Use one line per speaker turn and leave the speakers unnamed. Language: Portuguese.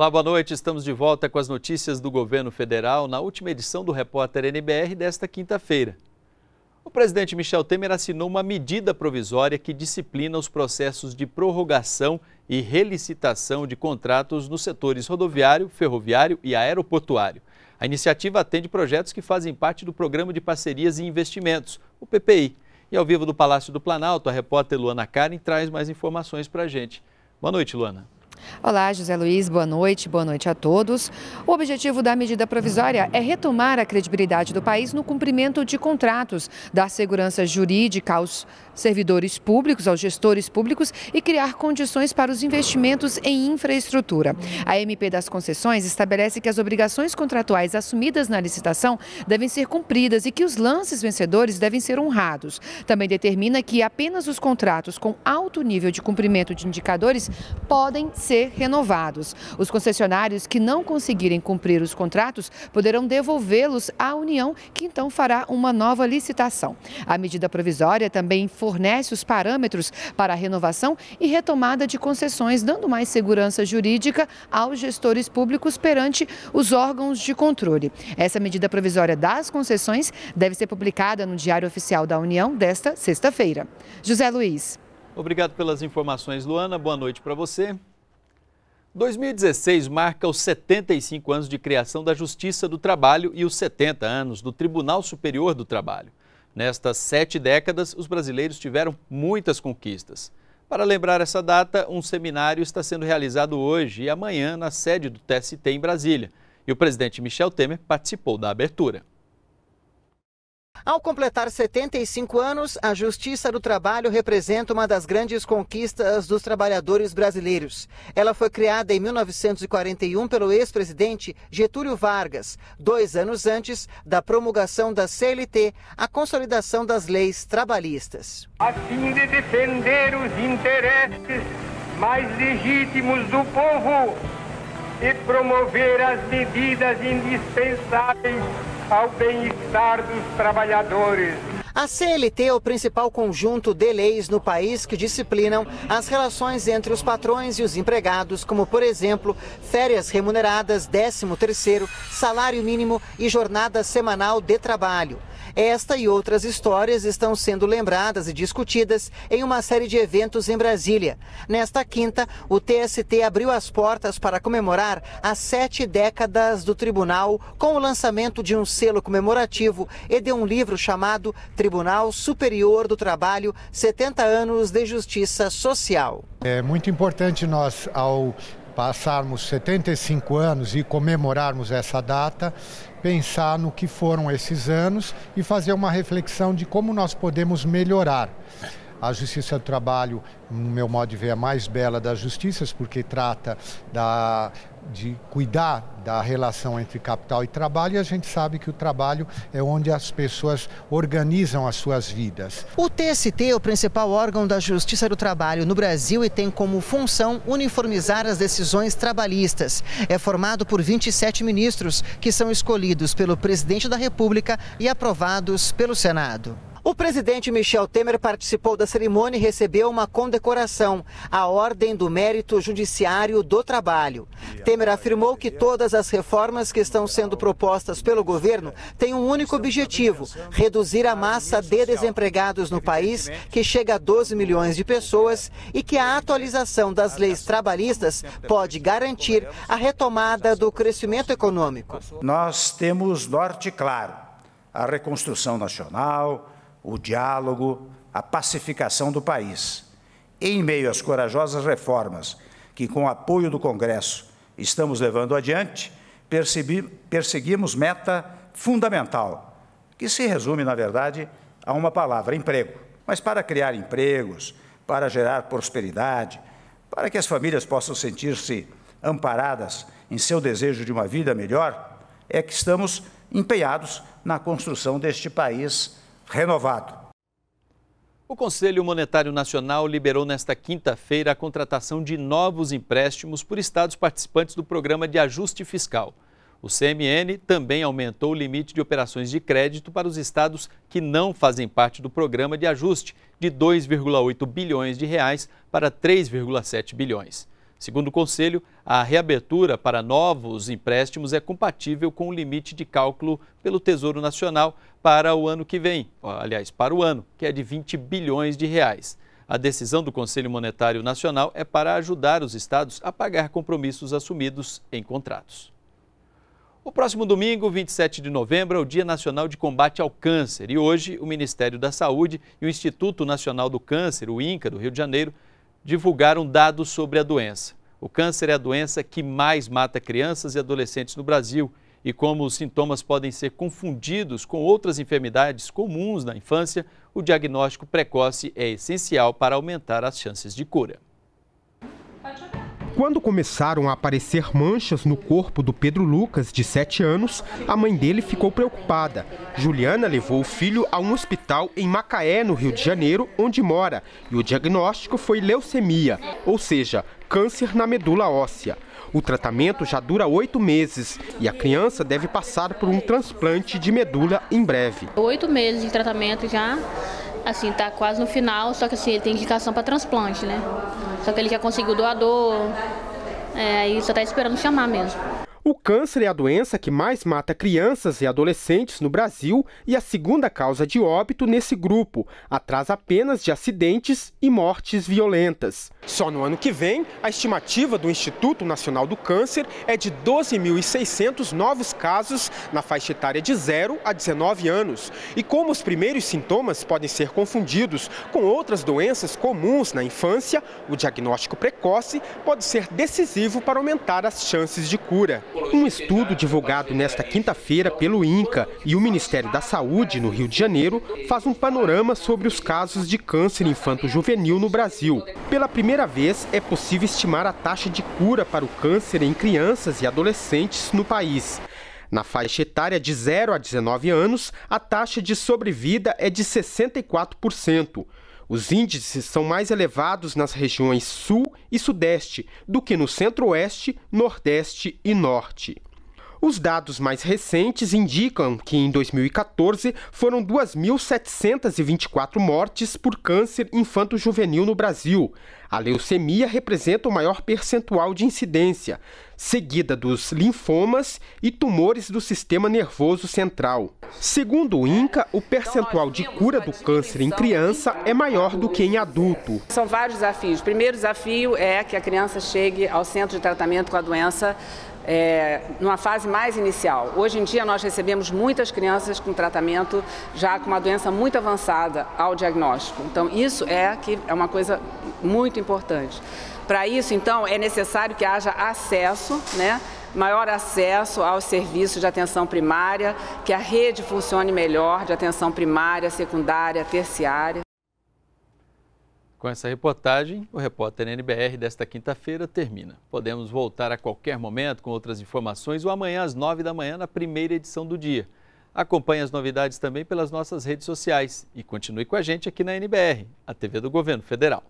Olá, boa noite. Estamos de volta com as notícias do governo federal na última edição do Repórter NBR desta quinta-feira. O presidente Michel Temer assinou uma medida provisória que disciplina os processos de prorrogação e relicitação de contratos nos setores rodoviário, ferroviário e aeroportuário. A iniciativa atende projetos que fazem parte do Programa de Parcerias e Investimentos, o PPI. E ao vivo do Palácio do Planalto, a repórter Luana Karen traz mais informações para a gente. Boa noite, Luana.
Olá, José Luiz, boa noite, boa noite a todos. O objetivo da medida provisória é retomar a credibilidade do país no cumprimento de contratos, dar segurança jurídica aos servidores públicos, aos gestores públicos e criar condições para os investimentos em infraestrutura. A MP das concessões estabelece que as obrigações contratuais assumidas na licitação devem ser cumpridas e que os lances vencedores devem ser honrados. Também determina que apenas os contratos com alto nível de cumprimento de indicadores podem ser renovados. Os concessionários que não conseguirem cumprir os contratos poderão devolvê-los à União, que então fará uma nova licitação. A medida provisória também fornece os parâmetros para a renovação e retomada de concessões, dando mais segurança jurídica aos gestores públicos perante os órgãos de controle. Essa medida provisória das concessões deve ser publicada no Diário Oficial da União desta sexta-feira. José Luiz.
Obrigado pelas informações, Luana. Boa noite para você. 2016 marca os 75 anos de criação da Justiça do Trabalho e os 70 anos do Tribunal Superior do Trabalho. Nestas sete décadas, os brasileiros tiveram muitas conquistas. Para lembrar essa data, um seminário está sendo realizado hoje e amanhã na sede do TST em Brasília. E o presidente Michel Temer participou da abertura.
Ao completar 75 anos, a Justiça do Trabalho representa uma das grandes conquistas dos trabalhadores brasileiros. Ela foi criada em 1941 pelo ex-presidente Getúlio Vargas, dois anos antes da promulgação da CLT, a consolidação das leis trabalhistas.
A fim de defender os interesses mais legítimos do povo e promover as medidas indispensáveis ao bem-estar dos trabalhadores.
A CLT é o principal conjunto de leis no país que disciplinam as relações entre os patrões e os empregados, como, por exemplo, férias remuneradas, 13 terceiro, salário mínimo e jornada semanal de trabalho. Esta e outras histórias estão sendo lembradas e discutidas em uma série de eventos em Brasília. Nesta quinta, o TST abriu as portas para comemorar as sete décadas do tribunal com o lançamento de um selo comemorativo e de um livro chamado Tribunal Superior do Trabalho 70 anos de Justiça Social.
É muito importante nós, ao passarmos 75 anos e comemorarmos essa data, pensar no que foram esses anos e fazer uma reflexão de como nós podemos melhorar. A Justiça do Trabalho, no meu modo de ver, é a mais bela das justiças, porque trata da, de cuidar da relação entre capital e trabalho, e a gente sabe que o trabalho é onde as pessoas organizam as suas vidas.
O TST é o principal órgão da Justiça do Trabalho no Brasil e tem como função uniformizar as decisões trabalhistas. É formado por 27 ministros que são escolhidos pelo presidente da República e aprovados pelo Senado. O presidente Michel Temer participou da cerimônia e recebeu uma condecoração, a Ordem do Mérito Judiciário do Trabalho. Temer afirmou que todas as reformas que estão sendo propostas pelo governo têm um único objetivo: reduzir a massa de desempregados no país, que chega a 12 milhões de pessoas, e que a atualização das leis trabalhistas pode garantir a retomada do crescimento econômico.
Nós temos norte claro: a reconstrução nacional o diálogo, a pacificação do país. Em meio às corajosas reformas que, com o apoio do Congresso, estamos levando adiante, perseguimos meta fundamental, que se resume, na verdade, a uma palavra: emprego. Mas para criar empregos, para gerar prosperidade, para que as famílias possam sentir-se amparadas em seu desejo de uma vida melhor, é que estamos empenhados na construção deste país renovado.
O Conselho Monetário Nacional liberou nesta quinta-feira a contratação de novos empréstimos por estados participantes do programa de ajuste fiscal. O CMN também aumentou o limite de operações de crédito para os estados que não fazem parte do programa de ajuste de 2,8 bilhões de reais para 3,7 bilhões. Segundo o Conselho, a reabertura para novos empréstimos é compatível com o limite de cálculo pelo Tesouro Nacional para o ano que vem, aliás, para o ano, que é de 20 bilhões de reais. A decisão do Conselho Monetário Nacional é para ajudar os estados a pagar compromissos assumidos em contratos. O próximo domingo, 27 de novembro, é o Dia Nacional de Combate ao Câncer e hoje o Ministério da Saúde e o Instituto Nacional do Câncer, o INCA, do Rio de Janeiro, divulgaram dados sobre a doença. O câncer é a doença que mais mata crianças e adolescentes no Brasil e como os sintomas podem ser confundidos com outras enfermidades comuns na infância, o diagnóstico precoce é essencial para aumentar as chances de cura.
Quando começaram a aparecer manchas no corpo do Pedro Lucas, de 7 anos, a mãe dele ficou preocupada. Juliana levou o filho a um hospital em Macaé, no Rio de Janeiro, onde mora, e o diagnóstico foi leucemia, ou seja, câncer na medula óssea. O tratamento já dura oito meses e a criança deve passar por um transplante de medula em breve.
Oito meses de tratamento já, assim, tá quase no final, só que assim, ele tem indicação para transplante, né? Só que ele já conseguiu doador, é, aí só está esperando chamar mesmo.
O câncer é a doença que mais mata crianças e adolescentes no Brasil e a segunda causa de óbito nesse grupo, atrás apenas de acidentes e mortes violentas. Só no ano que vem, a estimativa do Instituto Nacional do Câncer é de 12.600 novos casos na faixa etária de 0 a 19 anos. E como os primeiros sintomas podem ser confundidos com outras doenças comuns na infância, o diagnóstico precoce pode ser decisivo para aumentar as chances de cura. Um estudo divulgado nesta quinta-feira pelo INCA e o Ministério da Saúde, no Rio de Janeiro, faz um panorama sobre os casos de câncer infanto-juvenil no Brasil. Pela primeira vez, é possível estimar a taxa de cura para o câncer em crianças e adolescentes no país. Na faixa etária de 0 a 19 anos, a taxa de sobrevida é de 64%. Os índices são mais elevados nas regiões Sul e Sudeste do que no Centro-Oeste, Nordeste e Norte. Os dados mais recentes indicam que em 2014 foram 2.724 mortes por câncer infanto-juvenil no Brasil. A leucemia representa o maior percentual de incidência, seguida dos linfomas e tumores do sistema nervoso central. Segundo o INCA, o percentual de cura do câncer em criança é maior do que em adulto.
São vários desafios. O primeiro desafio é que a criança chegue ao centro de tratamento com a doença é, numa fase mais inicial. Hoje em dia nós recebemos muitas crianças com tratamento já com uma doença muito avançada ao diagnóstico. Então isso é que é uma coisa muito importante. Para isso, então, é necessário que haja acesso, né? maior acesso aos serviços de atenção primária, que a rede funcione melhor de atenção primária, secundária, terciária.
Com essa reportagem, o repórter NBR desta quinta-feira termina. Podemos voltar a qualquer momento com outras informações ou amanhã às nove da manhã na primeira edição do dia. Acompanhe as novidades também pelas nossas redes sociais e continue com a gente aqui na NBR, a TV do Governo Federal.